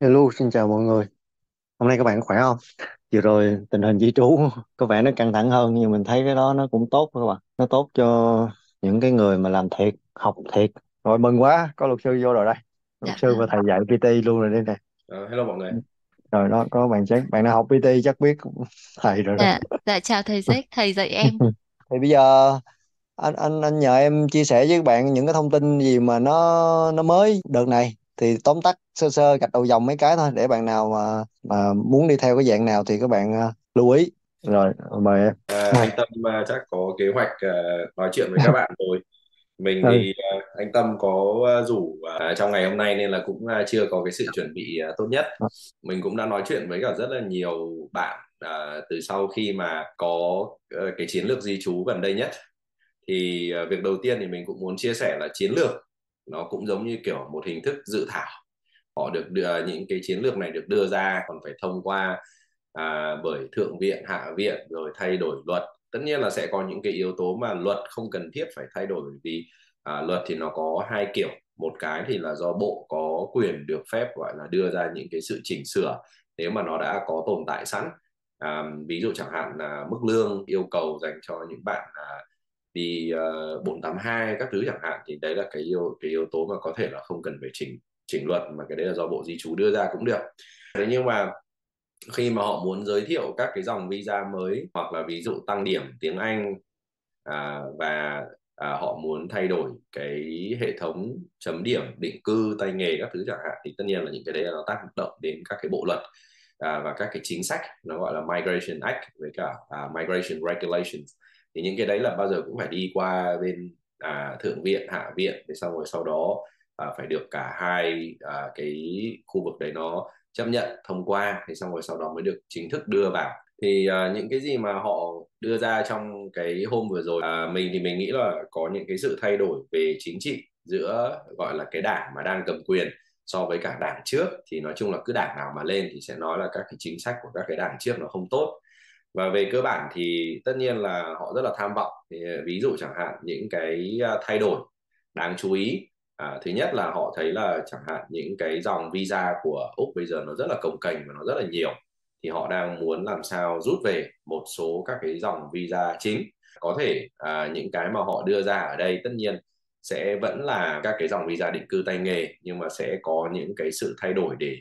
Hello, xin chào mọi người. Hôm nay các bạn khỏe không? Vừa rồi tình hình di trú có vẻ nó căng thẳng hơn nhưng mình thấy cái đó nó cũng tốt các bạn. Nó tốt cho những cái người mà làm thiệt, học thiệt. Rồi mừng quá, có luật sư vô rồi đây. Luật Dạ sư và vâng. thầy dạy PT luôn rồi đây nè. Ờ, hello mọi người. Rồi đó có bạn chắc bạn nào học PT chắc biết thầy rồi đó. Dạ, dạ chào thầy Jack, thầy dạy em. Thì bây giờ anh anh anh nhờ em chia sẻ với các bạn những cái thông tin gì mà nó nó mới đợt này thì tóm tắt sơ sơ gạch đầu dòng mấy cái thôi để bạn nào mà mà muốn đi theo cái dạng nào thì các bạn ờ, lưu ý rồi mời em À, anh Tâm à, chắc có kế hoạch à, nói chuyện với các bạn rồi. Mình ừ. thì à, anh Tâm có à, rủ à, trong ngày hôm nay nên là cũng à, chưa có cái sự chuẩn bị à, tốt nhất. Mình cũng đã nói chuyện với cả rất là nhiều bạn à, từ sau khi mà có à, cái chiến lược di trú gần đây nhất. Thì à, việc đầu tiên thì mình cũng muốn chia sẻ là chiến lược nó cũng giống như kiểu một hình thức dự thảo. Họ được đưa những cái chiến lược này được đưa ra còn phải thông qua à, bởi thượng viện hạ viện rồi thay đổi luật. Tất nhiên là sẽ có những cái yếu tố mà luật không cần thiết phải thay đổi vì à, luật thì nó có hai kiểu. Một cái thì là do bộ có quyền được phép gọi là đưa ra những cái sự chỉnh sửa nếu mà nó đã có tồn tại sẵn. À, ví dụ chẳng hạn là mức lương yêu cầu dành cho những bạn à, đi uh, 482 các thứ chẳng hạn thì đấy là cái yếu cái yếu tố mà có thể là không cần phải chỉnh chỉnh luật mà cái đấy là do bộ di trú đưa ra cũng được. Thế nhưng mà khi mà họ muốn giới thiệu các cái dòng visa mới hoặc là ví dụ tăng điểm tiếng Anh à, và à, họ muốn thay đổi cái hệ thống chấm điểm định cư tay nghề các thứ chẳng hạn thì tất nhiên là những cái đấy nó tác động đến các cái bộ luật à, và các cái chính sách nó gọi là Migration Act với cả à, Migration Regulations thì những cái đấy là bao giờ cũng phải đi qua bên à, thượng viện hạ viện để xong rồi sau đó à, phải được cả hai à, cái khu vực đấy nó chấp nhận thông qua thì xong rồi sau đó mới được chính thức đưa vào. Thì à, những cái gì mà họ đưa ra trong cái hôm vừa rồi à, mình thì mình nghĩ là có những cái sự thay đổi về chính trị giữa gọi là cái đảng mà đang cầm quyền so với cả đảng trước. Thì nói chung là cứ đảng nào mà lên thì sẽ nói là các cái chính sách của các cái đảng trước nó không tốt và về cơ bản thì tất nhiên là họ rất là tham vọng. Thì ờ, ví dụ chẳng hạn những cái ờ, thay đổi đáng chú ý à, thứ nhất là họ thấy là chẳng hạn những cái dòng visa của úc bây giờ nó rất là cồng kềnh và nó rất là nhiều thì họ đang muốn làm sao rút về một số các cái dòng visa chính. Có thể à, những cái mà họ đưa ra ở đây tất nhiên sẽ vẫn là các cái dòng visa định cư tay nghề nhưng mà sẽ có những cái sự thay đổi để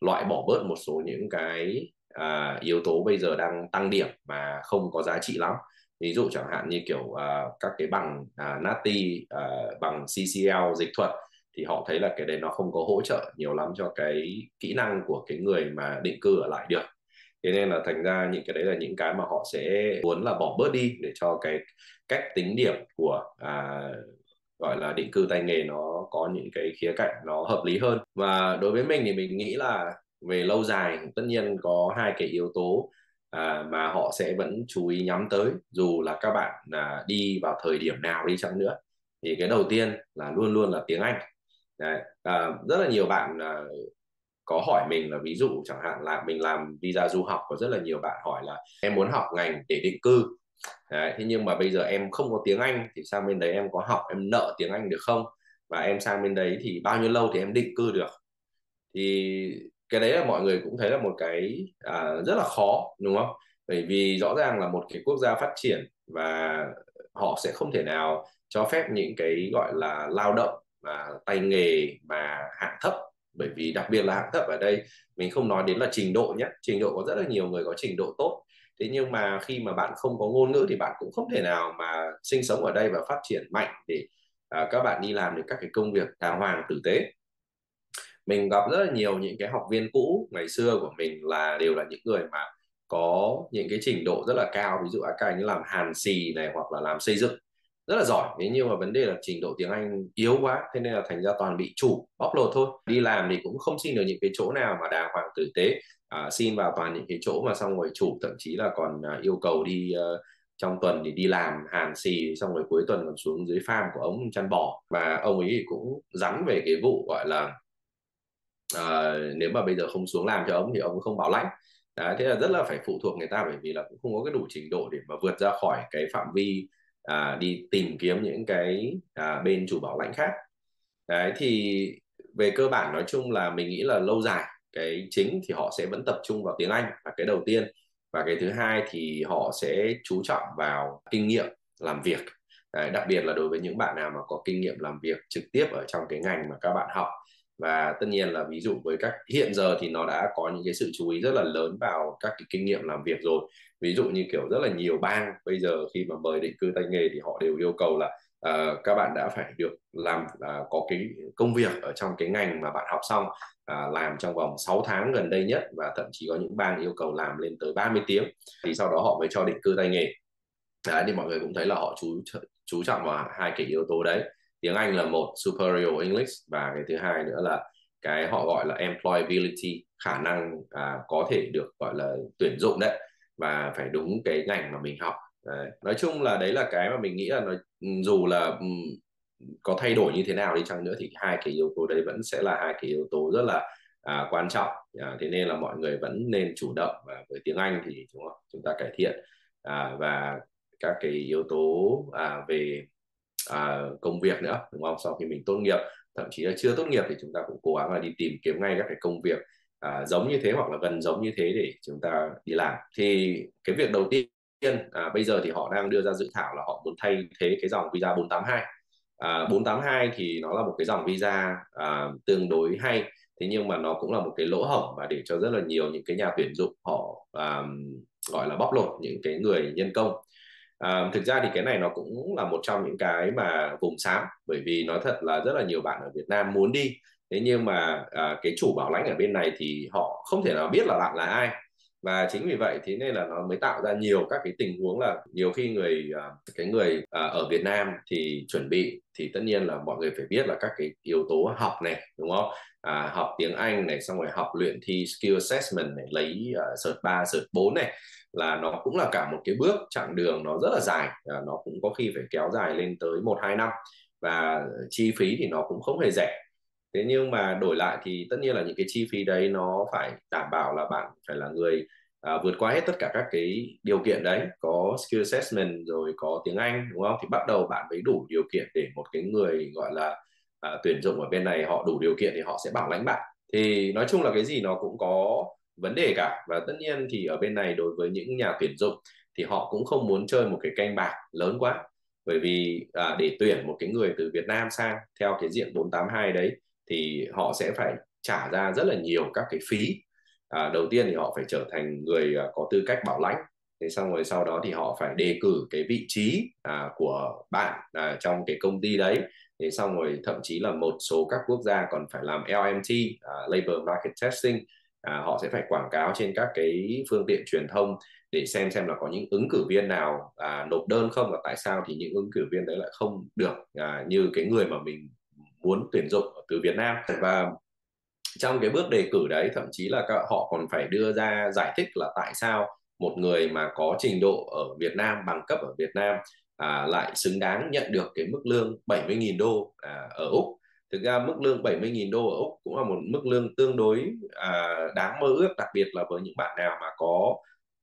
loại bỏ bớt một số những cái uh, yếu tố bây giờ đang tăng điểm mà không có giá trị lắm. Ví dụ chẳng hạn như kiểu uh, các cái bằng uh, NATI uh, bằng CCL dịch thuật thì họ thấy là cái đấy nó không có hỗ trợ nhiều lắm cho cái kỹ năng của cái người mà định cư ở lại được. Thế nên là thành ra những cái đấy là những cái mà họ sẽ muốn là bỏ bớt đi để cho cái cách tính điểm của à, gọi là định cư tay nghề nó có những cái khía cạnh nó hợp lý hơn. Và đối với mình thì mình nghĩ là về lâu dài tất nhiên có hai cái yếu tố à, mà họ sẽ vẫn chú ý nhắm tới. Dù là các bạn à, đi vào thời điểm nào đi chăng nữa thì cái đầu tiên là luôn luôn là tiếng Anh. Đấy, à, rất là nhiều bạn à, có hỏi mình là ví dụ chẳng hạn là mình làm visa du học có rất là nhiều bạn hỏi là em muốn học ngành để định cư? Đấy, thế nhưng mà bây giờ em không có tiếng Anh thì sang bên đấy em có học em nợ tiếng Anh được không? Và em sang bên đấy thì bao nhiêu lâu thì em định cư được? Thì cái đấy là mọi người cũng thấy là một cái à, rất là khó đúng không? Bởi vì rõ ràng là một cái quốc gia phát triển và họ sẽ không thể nào cho phép những cái gọi là lao động mà tay nghề mà hạng thấp bởi vì đặc biệt là hạng thấp ở đây mình không nói đến là trình độ nhé trình độ có rất là nhiều người có trình độ tốt. Thế nhưng mà khi mà bạn không có ngôn ngữ thì bạn cũng không thể nào mà sinh sống ở đây và phát triển mạnh để uh, các bạn đi làm được các cái công việc đàng hoàng tử tế mình gặp rất là nhiều những cái học viên cũ ngày xưa của mình là đều là những người mà có những cái trình độ rất là cao ví dụ các anh làm hàn xì này hoặc là làm xây dựng rất là giỏi. Thế nhưng mà vấn đề là trình độ tiếng Anh yếu quá thế nên là thành ra toàn bị chủ bóc lột thôi. Đi làm thì cũng không xin được những cái chỗ nào mà đàng hoàng tử tế. À, xin vào toàn những cái chỗ mà xong rồi chủ thậm chí là còn à, yêu cầu đi uh, trong tuần thì đi làm hàn xì xong rồi cuối tuần còn xuống dưới farm của ông chăn bò. Và ông ấy cũng rắn về cái vụ gọi là à, nếu mà bây giờ không xuống làm cho ông thì ông không bảo lãnh Đấy, thế là rất là phải phụ thuộc người ta bởi vì là cũng không có cái đủ trình độ để mà vượt ra khỏi cái phạm vi à, đi tìm kiếm những cái à, bên chủ bảo lãnh khác. Đấy thì về cơ bản nói chung là mình nghĩ là lâu dài cái chính thì họ sẽ vẫn tập trung vào tiếng Anh là cái đầu tiên. Và cái thứ hai thì họ sẽ chú trọng vào kinh nghiệm làm việc. Đấy, đặc biệt là đối với những bạn nào mà có kinh nghiệm làm việc trực tiếp ở trong cái ngành mà các bạn học và tất nhiên là ví dụ với các hiện giờ thì nó đã có những cái sự chú ý rất là lớn vào các cái kinh nghiệm làm việc rồi. Ví dụ như kiểu rất là nhiều bang bây giờ khi mà mời định cư tay nghề thì họ đều yêu cầu là uh, các bạn đã phải được làm uh, có cái công việc ở trong cái ngành mà bạn học xong uh, làm trong vòng 6 tháng gần đây nhất và thậm chí có những bang yêu cầu làm lên tới 30 tiếng thì sau đó họ mới cho định cư tay nghề. Đấy, thì mọi người cũng thấy là họ chú chú trọng vào hai cái yếu tố đấy tiếng Anh là một superior English và cái thứ hai nữa là cái họ gọi là employability khả năng à, có thể được gọi là tuyển dụng đấy và phải đúng cái ngành mà mình học. Đấy. nói chung là đấy là cái mà mình nghĩ là nó, ừ, dù là um, có thay đổi như thế nào đi chăng nữa thì hai cái yếu tố đấy vẫn sẽ là hai cái yếu tố rất là à, quan trọng. À, thế nên là mọi người vẫn nên chủ động và với tiếng Anh thì chúng chúng ta cải thiện. À, và các cái yếu tố à, về à, công việc nữa đúng không? Sau khi mình tốt nghiệp thậm chí là chưa tốt nghiệp thì chúng ta cũng cố gắng là đi tìm kiếm ngay các cái công việc à, giống như thế hoặc là gần giống như thế để chúng ta đi làm. Thì cái việc đầu tiên à, bây giờ thì họ đang đưa ra dự thảo là họ muốn thay thế cái dòng visa 482 à, 482 thì nó là một cái dòng visa à, tương đối hay thế nhưng mà nó cũng là một cái lỗ hổng và để cho rất là nhiều những cái nhà tuyển dụng họ à, gọi là bóc lột những cái người nhân công à, thực ra thì cái này nó cũng là một trong những cái mà vùng xám bởi vì nói thật là rất là nhiều bạn ở Việt Nam muốn đi. Thế nhưng mà à, cái chủ bảo lãnh ở bên này thì họ không thể nào biết là bạn là ai và chính vì vậy thế nên là nó mới tạo ra nhiều các cái tình huống là nhiều khi người à, cái người à, ở Việt Nam thì chuẩn bị thì tất nhiên là mọi người phải biết là các cái yếu tố học này đúng không? À, học tiếng Anh này xong rồi học luyện thi skill assessment này lấy uh, cert 3, cert 4 này là nó cũng là cả một cái bước chặng đường nó rất là dài à, nó cũng có khi phải kéo dài lên tới một hai năm. Và chi phí thì nó cũng không hề rẻ thế nhưng mà đổi lại thì tất nhiên là những cái chi phí đấy nó phải đảm bảo là bạn phải là người à, vượt qua hết tất cả các cái điều kiện đấy. Có skill assessment rồi có tiếng Anh đúng không? Thì bắt đầu bạn mới đủ điều kiện để một cái người gọi là à, tuyển dụng ở bên này họ đủ điều kiện thì họ sẽ bảo lãnh bạn. Thì nói chung là cái gì nó cũng có vấn đề cả. Và tất nhiên thì ở bên này đối với những nhà tuyển dụng thì họ cũng không muốn chơi một cái canh bạc lớn quá. Bởi vì à, để tuyển một cái người từ Việt Nam sang theo cái diện 482 đấy thì họ sẽ phải trả ra rất là nhiều các cái phí. À, đầu tiên thì họ phải trở thành người à, có tư cách bảo lãnh. Thế xong rồi sau đó thì họ phải đề cử cái vị trí à, của bạn à, trong cái công ty đấy. Thế xong rồi thậm chí là một số các quốc gia còn phải làm LMT à, Labor Market Testing. À, họ sẽ phải quảng cáo trên các cái phương tiện truyền thông để xem xem là có những ứng cử viên nào à, nộp đơn không và tại sao thì những ứng cử viên đấy lại không được à, như cái người mà mình muốn tuyển dụng từ Việt Nam. Và trong cái bước đề cử đấy thậm chí là các họ còn phải đưa ra giải thích là tại sao một người mà có trình độ ở Việt Nam bằng cấp ở Việt Nam à, lại xứng đáng nhận được cái mức lương 70.000 đô à, ở Úc. Thực ra mức lương 70.000 đô ở Úc cũng là một mức lương tương đối à, đáng mơ ước đặc biệt là với những bạn nào mà có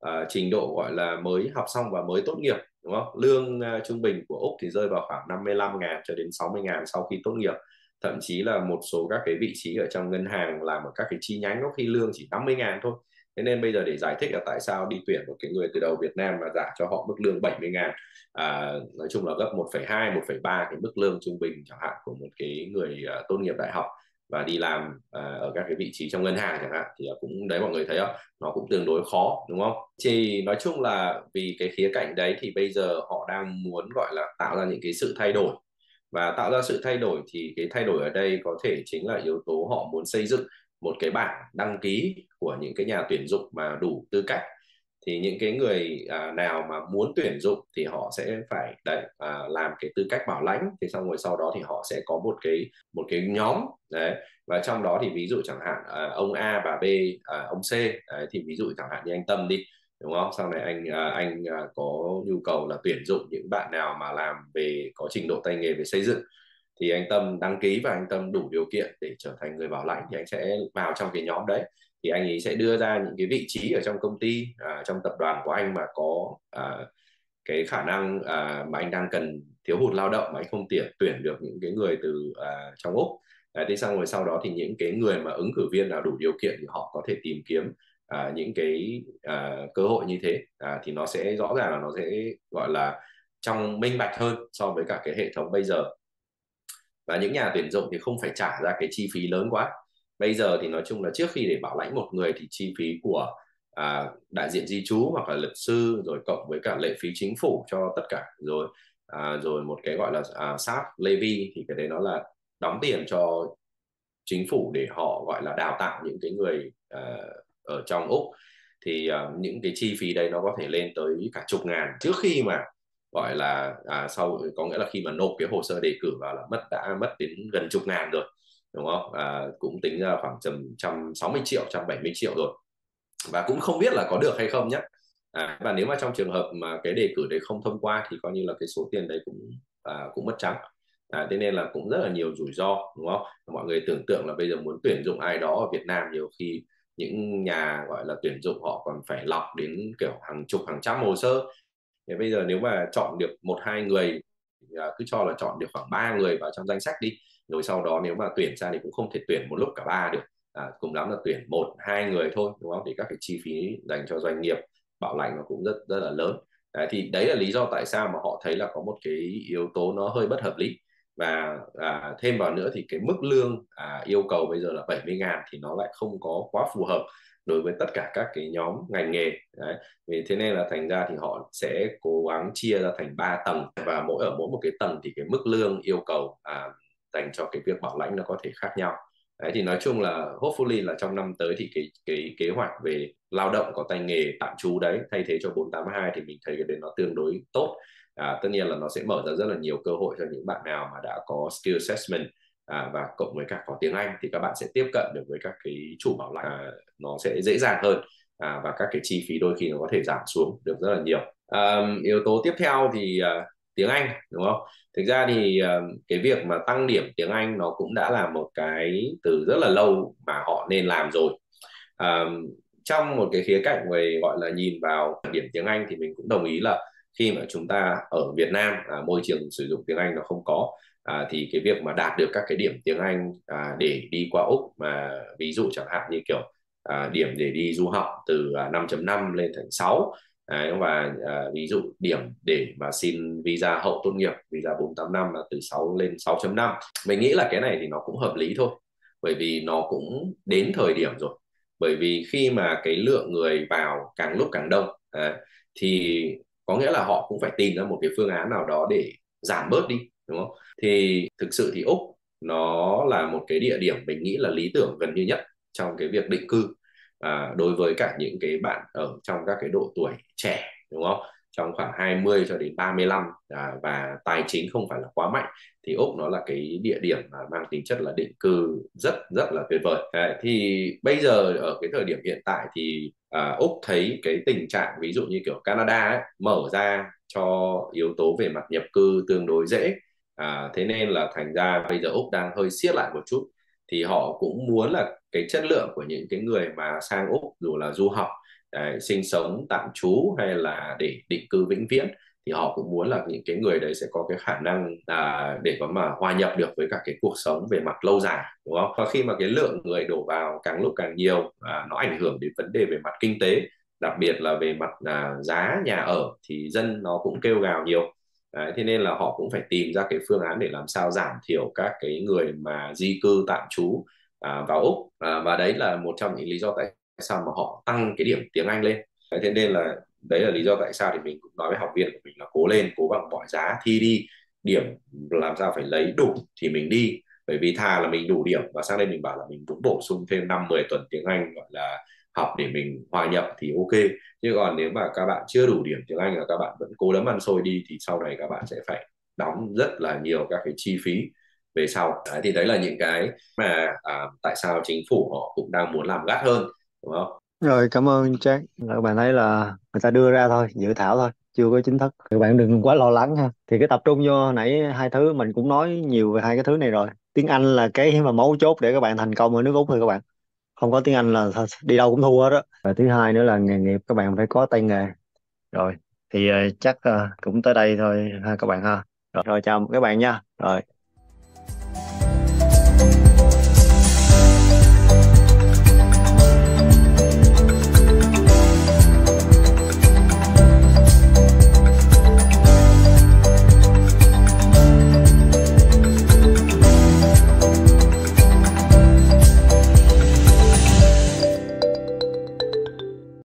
à, trình độ gọi là mới học xong và mới tốt nghiệp đúng không? Lương uh, trung bình của Úc thì rơi vào khoảng 55 ngàn cho đến 60 ngàn sau khi tốt nghiệp. Thậm chí là một số các cái vị trí ở trong ngân hàng làm ở các cái chi nhánh có khi lương chỉ 50 ngàn thôi. Thế nên bây giờ để giải thích là tại sao đi tuyển một cái người từ đầu Việt Nam mà giả cho họ mức lương 70 ngàn à, nói chung là gấp 1,2 1,3 cái mức lương trung bình chẳng hạn của một cái người uh, tốt nghiệp đại học và đi làm uh, ở các cái vị trí trong ngân hàng chẳng hạn thì cũng đấy mọi người thấy không? Nó cũng tương đối khó đúng không? Thì nói chung là vì cái khía cạnh đấy thì bây giờ họ đang muốn gọi là tạo ra những cái sự thay đổi. Và tạo ra sự thay đổi thì cái thay đổi ở đây có thể chính là yếu tố họ muốn xây dựng một cái bảng đăng ký của những cái nhà tuyển dụng mà đủ tư cách thì những cái người à, nào mà muốn tuyển dụng thì họ sẽ phải đẩy à, làm cái tư cách bảo lãnh. Thì xong rồi sau đó thì họ sẽ có một cái một cái nhóm đấy. Và trong đó thì ví dụ chẳng hạn à, ông A bà B à, ông C đấy, thì ví dụ chẳng hạn như anh Tâm đi đúng không? Sau này anh à, anh à, có nhu cầu là tuyển dụng những bạn nào mà làm về có trình độ tay nghề về xây dựng thì anh Tâm đăng ký và anh Tâm đủ điều kiện để trở thành người bảo lãnh thì anh sẽ vào trong cái nhóm đấy thì anh ấy sẽ đưa ra những cái vị trí ở trong công ty à, trong tập đoàn của anh mà có à, cái khả năng à, mà anh đang cần thiếu hụt lao động mà anh không tuyển tuyển được những cái người từ à, trong úc. Đấy, thế xong rồi sau đó thì những cái người mà ứng cử viên nào đủ điều kiện thì họ có thể tìm kiếm à, những cái à, cơ hội như thế. À, thì nó sẽ rõ ràng là nó sẽ gọi là trong minh bạch hơn so với cả cái hệ thống bây giờ. Và những nhà tuyển dụng thì không phải trả ra cái chi phí lớn quá bây giờ thì nói chung là trước khi để bảo lãnh một người thì chi phí của à, đại diện di trú hoặc là luật sư rồi cộng với cả lệ phí chính phủ cho tất cả rồi à, rồi một cái gọi là à, sát levy thì cái đấy nó là đóng tiền cho chính phủ để họ gọi là đào tạo những cái người à, ở trong úc. Thì à, những cái chi phí đấy nó có thể lên tới cả chục ngàn trước khi mà gọi là à, sau có nghĩa là khi mà nộp cái hồ sơ đề cử vào là mất đã mất đến gần chục ngàn rồi đúng không? À, cũng tính ra khoảng tầm trăm sáu mươi triệu trăm bảy mươi triệu rồi. Và cũng không biết là có được hay không nhé à, và nếu mà trong trường hợp mà cái đề cử đấy không thông qua thì coi như là cái số tiền đấy cũng à, cũng mất trắng. À, thế nên là cũng rất là nhiều rủi ro đúng không? Mọi người tưởng tượng là bây giờ muốn tuyển dụng ai đó ở Việt Nam nhiều khi những nhà gọi là tuyển dụng họ còn phải lọc đến kiểu hàng chục hàng trăm hồ sơ. Thế bây giờ nếu mà chọn được một hai người à, cứ cho là chọn được khoảng ba người vào trong danh sách đi rồi sau đó nếu mà tuyển ra thì cũng không thể tuyển một lúc cả ba được. À, cùng lắm là tuyển một hai người thôi đúng không? Thì các cái chi phí dành cho doanh nghiệp bảo lãnh nó cũng rất rất là lớn. Đấy, thì đấy là lý do tại sao mà họ thấy là có một cái yếu tố nó hơi bất hợp lý. Và à, thêm vào nữa thì cái mức lương à, yêu cầu bây giờ là 70 ngàn thì nó lại không có quá phù hợp đối với tất cả các cái nhóm ngành nghề. Đấy. vì thế nên là thành ra thì họ sẽ cố gắng chia ra thành 3 tầng. Và mỗi ở mỗi một cái tầng thì cái mức lương yêu cầu à, dành cho cái việc bảo lãnh nó có thể khác nhau. Đấy, thì nói chung là hopefully là trong năm tới thì cái cái kế hoạch về lao động có tay nghề tạm trú đấy thay thế cho 482 thì mình thấy cái đấy nó tương đối tốt. À, tất nhiên là nó sẽ mở ra rất là nhiều cơ hội cho những bạn nào mà đã có skill assessment à, và cộng với cả có tiếng Anh thì các bạn sẽ tiếp cận được với các cái chủ bảo lãnh à, nó sẽ dễ dàng hơn à, và các cái chi phí đôi khi nó có thể giảm xuống được rất là nhiều. À, yếu tố tiếp theo thì à, tiếng Anh đúng không? Thực ra thì uh, cái việc mà tăng điểm tiếng Anh nó cũng đã là một cái từ rất là lâu mà họ nên làm rồi. Uh, trong một cái khía cạnh về gọi là nhìn vào điểm tiếng Anh thì mình cũng đồng ý là khi mà chúng ta ở Việt Nam à, môi trường sử dụng tiếng Anh nó không có à, thì cái việc mà đạt được các cái điểm tiếng Anh à, để đi qua Úc mà ví dụ chẳng hạn như kiểu à, điểm để đi du học từ à, 5.5 lên thành 6 Đấy, và à, ví dụ điểm để mà xin visa hậu tốt nghiệp visa 485 là từ 6 lên 6.5 mình nghĩ là cái này thì nó cũng hợp lý thôi bởi vì nó cũng đến thời điểm rồi. Bởi vì khi mà cái lượng người vào càng lúc càng đông à, thì có nghĩa là họ cũng phải tìm ra một cái phương án nào đó để giảm bớt đi đúng không? Thì thực sự thì úc nó là một cái địa điểm mình nghĩ là lý tưởng gần như nhất trong cái việc định cư à, đối với cả những cái bạn ở trong các cái độ tuổi trẻ đúng không? Trong khoảng 20 cho đến 35 à, và tài chính không phải là quá mạnh thì Úc nó là cái địa điểm mà mang tính chất là định cư rất rất là tuyệt vời. À, thì bây giờ ở cái thời điểm hiện tại thì à, Úc thấy cái tình trạng ví dụ như kiểu Canada ấy, mở ra cho yếu tố về mặt nhập cư tương đối dễ à, thế nên là thành ra bây giờ Úc đang hơi siết lại một chút thì họ cũng muốn là cái chất lượng của những cái người mà sang úc dù là du học đấy, sinh sống tạm trú hay là để định cư vĩnh viễn thì họ cũng muốn là những cái người đấy sẽ có cái khả năng à, để có mà hòa nhập được với cả cái cuộc sống về mặt lâu dài đúng không? Và khi mà cái lượng người đổ vào càng lúc càng nhiều à, nó ảnh hưởng đến vấn đề về mặt kinh tế đặc biệt là về mặt à, giá nhà ở thì dân nó cũng kêu gào nhiều. Đấy, thế nên là họ cũng phải tìm ra cái phương án để làm sao giảm thiểu các cái người mà di cư tạm trú à, vào Úc. À, và đấy là một trong những lý do tại sao mà họ tăng cái điểm tiếng Anh lên. Đấy, thế nên là đấy là lý do tại sao thì mình cũng nói với học viên của mình là cố lên cố bằng bỏ giá thi đi. Điểm làm sao phải lấy đủ thì mình đi. Bởi vì thà là mình đủ điểm và sang đây mình bảo là mình muốn bổ sung thêm 5 10 tuần tiếng Anh gọi là học để mình hòa nhập thì ok. Chứ còn nếu mà các bạn chưa đủ điểm tiếng Anh và các bạn vẫn cố lắm ăn xôi đi thì sau này các bạn sẽ phải đóng rất là nhiều các cái chi phí về sau. Đấy, thì đấy là những cái mà à, tại sao chính phủ họ cũng đang muốn làm gắt hơn đúng không? Rồi cảm ơn Jack các bạn thấy là người ta đưa ra thôi dự thảo thôi chưa có chính thức. Các bạn đừng quá lo lắng ha. Thì cái tập trung vô nãy hai thứ mình cũng nói nhiều về hai cái thứ này rồi. Tiếng Anh là cái mà mấu chốt để các bạn thành công ở nước Úc thôi các bạn không có tiếng Anh là đi đâu cũng thua đó và thứ hai nữa là nghề nghiệp các bạn phải có tay nghề. Rồi thì uh, chắc uh, cũng tới đây thôi ha các bạn ha. Rồi, rồi chào các bạn nha. Rồi